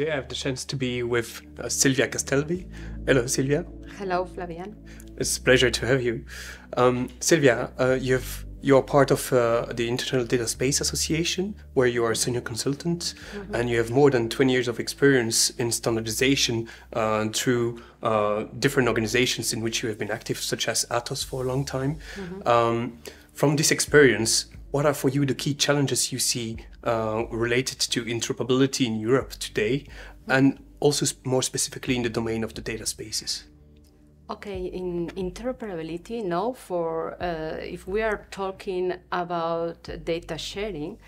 today I have the chance to be with uh, Silvia Castellvi. Hello, Silvia. Hello, Flavian. It's a pleasure to have you. Um, Silvia, uh, you've you're part of uh, the International Data Space Association, where you are a senior consultant, mm-hmm. and you have more than 20 years of experience in standardization uh, through uh, different organizations in which you have been active, such as Atos for a long time. Mm-hmm. Um, from this experience, what are for you the key challenges you see uh, related to interoperability in Europe today, and also more specifically in the domain of the data spaces? Okay, in interoperability, no, for uh, if we are talking about data sharing,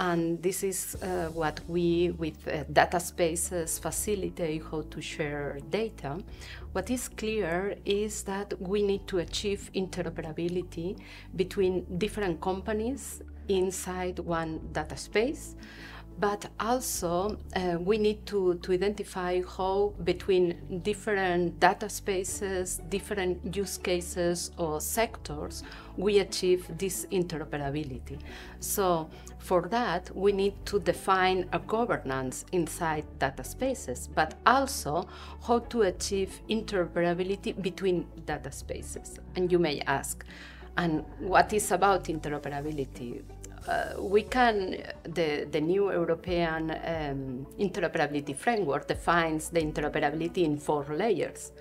and this is uh, what we with uh, data spaces facilitate how to share data. What is clear is that we need to achieve interoperability between different companies inside one data space but also uh, we need to, to identify how between different data spaces, different use cases or sectors, we achieve this interoperability. So for that, we need to define a governance inside data spaces, but also how to achieve interoperability between data spaces. And you may ask, and what is about interoperability? Uh, we can, the, the new European um, interoperability framework defines the interoperability in four layers.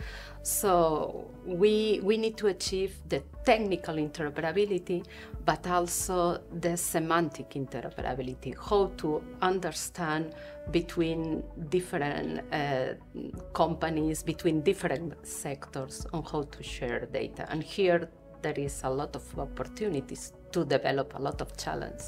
So we, we need to achieve the technical interoperability, but also the semantic interoperability, how to understand between different uh, companies, between different sectors on how to share data. And here there is a lot of opportunities to develop, a lot of challenge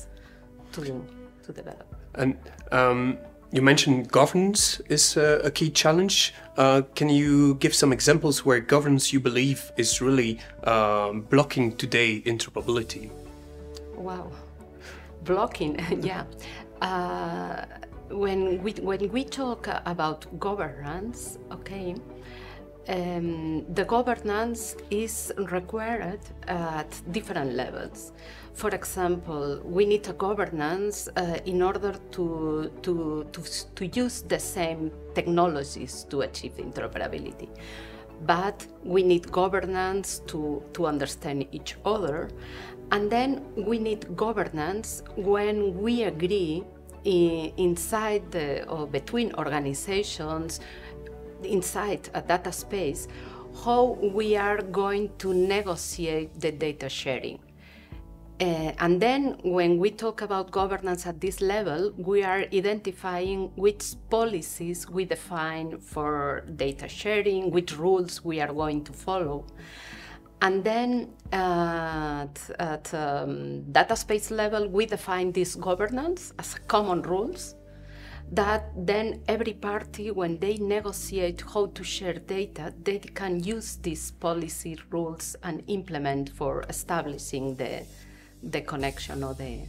to, to develop. And um, you mentioned governance is a, a key challenge. Uh, can you give some examples where governance you believe is really um, blocking today interoperability? Wow, blocking, yeah. Uh, when we when we talk about governance, okay, um, the governance is required at different levels. For example, we need a governance uh, in order to, to, to, to use the same technologies to achieve interoperability. But we need governance to, to understand each other. And then we need governance when we agree in, inside the, or between organizations inside a data space how we are going to negotiate the data sharing. Uh, and then when we talk about governance at this level, we are identifying which policies we define for data sharing, which rules we are going to follow. And then uh, at, at um, data space level, we define this governance as common rules that then every party, when they negotiate how to share data, they can use these policy rules and implement for establishing the, the connection or the,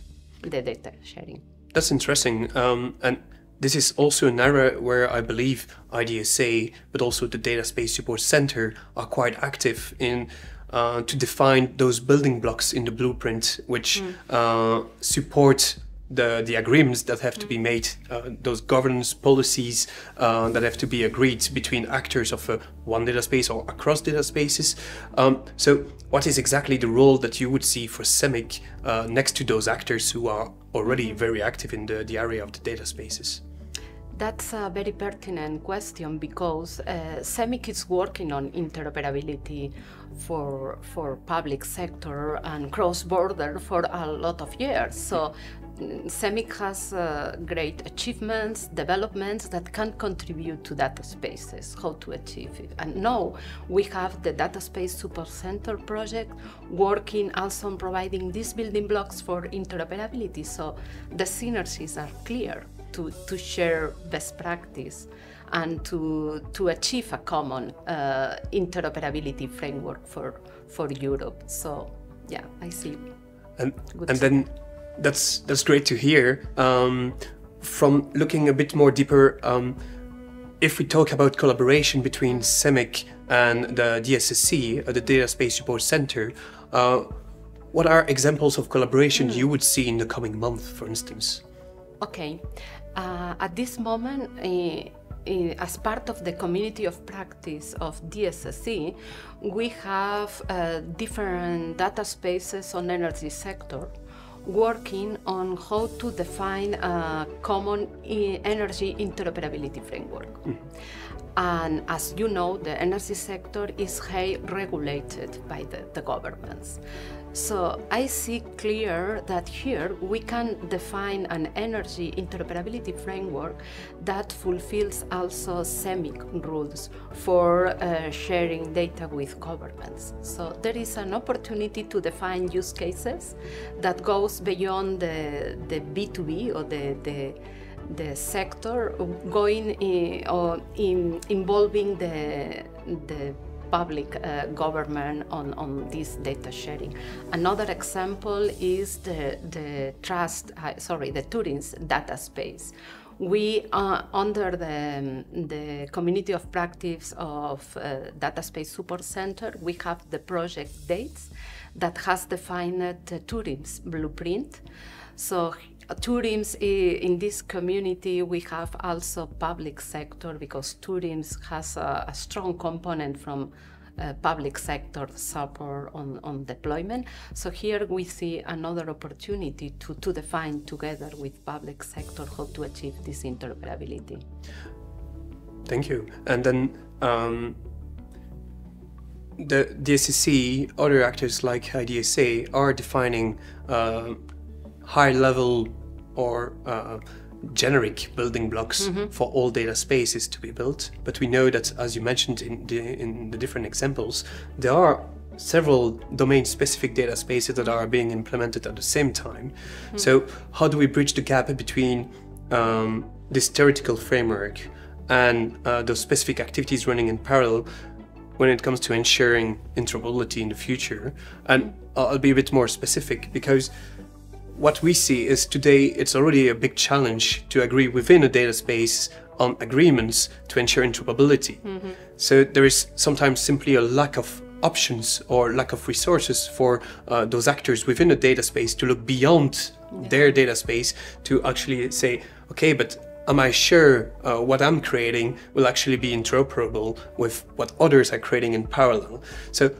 the data sharing. That's interesting. Um, and this is also an area where I believe IDSA, but also the Data Space Support Center, are quite active in uh, to define those building blocks in the blueprint which mm. uh, support the, the agreements that have to be made, uh, those governance policies uh, that have to be agreed between actors of uh, one data space or across data spaces. Um, so, what is exactly the role that you would see for SEMIC uh, next to those actors who are already very active in the, the area of the data spaces? That's a very pertinent question because uh, SEMIC is working on interoperability for for public sector and cross border for a lot of years. So SEMIC has uh, great achievements, developments that can contribute to data spaces, how to achieve it. And now we have the Data Space Support Center project working also on providing these building blocks for interoperability. So the synergies are clear to, to share best practice and to, to achieve a common uh, interoperability framework for, for Europe. So yeah, I see. And, and then that's that's great to hear. Um, from looking a bit more deeper, um, if we talk about collaboration between SEMIC and the DSSC, uh, the Data Space Support Center, uh, what are examples of collaboration mm. you would see in the coming month, for instance? Okay. Uh, at this moment, uh, as part of the community of practice of DSSC, we have uh, different data spaces on energy sector working on how to define a common energy interoperability framework. Mm. And as you know, the energy sector is highly regulated by the, the governments. So I see clear that here we can define an energy interoperability framework that fulfills also SEMIC rules for uh, sharing data with governments. So there is an opportunity to define use cases that goes beyond the, the B2B or the, the the sector going in, or in involving the, the public uh, government on, on this data sharing. Another example is the, the trust, uh, sorry, the tourism data space. We, uh, under the, the community of practice of uh, Data Space Support Center, we have the project dates that has defined the tourism blueprint. So tourism in this community, we have also public sector because tourism has a, a strong component from uh, public sector support on, on deployment. So here we see another opportunity to, to define together with public sector how to achieve this interoperability. Thank you. And then um, the DSSC, other actors like IDSA are defining uh, high level or uh, generic building blocks mm-hmm. for all data spaces to be built. But we know that, as you mentioned in the, in the different examples, there are several domain specific data spaces that are being implemented at the same time. Mm-hmm. So, how do we bridge the gap between um, this theoretical framework and uh, those specific activities running in parallel when it comes to ensuring interoperability in the future? And I'll be a bit more specific because what we see is today it's already a big challenge to agree within a data space on agreements to ensure interoperability. Mm -hmm. So there is sometimes simply a lack of options or lack of resources for uh, those actors within a data space to look beyond yeah. their data space to actually say, okay, but am I sure uh, what I'm creating will actually be interoperable with what others are creating in parallel? So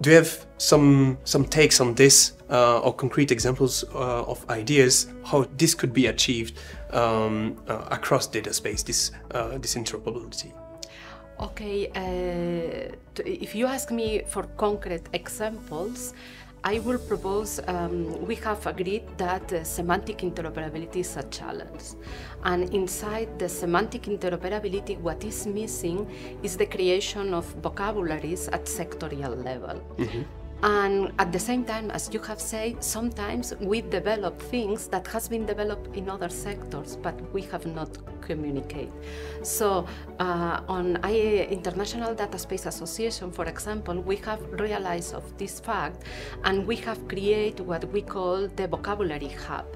do you have some some takes on this uh, or concrete examples uh, of ideas how this could be achieved um, uh, across data space this uh, this interoperability? Okay, uh, if you ask me for concrete examples, I will propose, um, we have agreed that uh, semantic interoperability is a challenge. And inside the semantic interoperability, what is missing is the creation of vocabularies at sectorial level. Mm -hmm. And at the same time, as you have said, sometimes we develop things that has been developed in other sectors, but we have not communicate. So uh, on IAEA International Data Space Association, for example, we have realized of this fact and we have created what we call the vocabulary hub.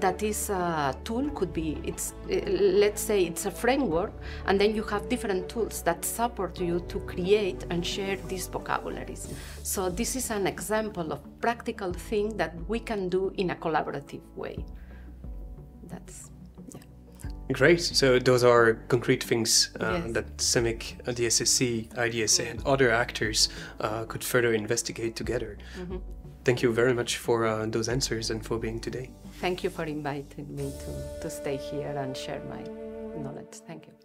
That is a tool, could be, it's, let's say it's a framework and then you have different tools that support you to create and share these vocabularies. So this is an example of practical thing that we can do in a collaborative way. That's Great. So those are concrete things uh, yes. that SEMIC, DSSC, IDSA, yeah. and other actors uh, could further investigate together. Mm -hmm. Thank you very much for uh, those answers and for being today. Thank you for inviting me to, to stay here and share my knowledge. Thank you.